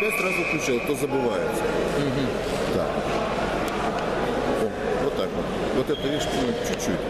Я сразу включил, то забывается. Да. О, вот так вот. Вот это, видишь, ну, чуть-чуть.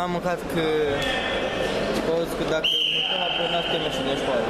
N-am mâncat că... Că auzi că dacă mâncăm apoi n-ar teme și de școală.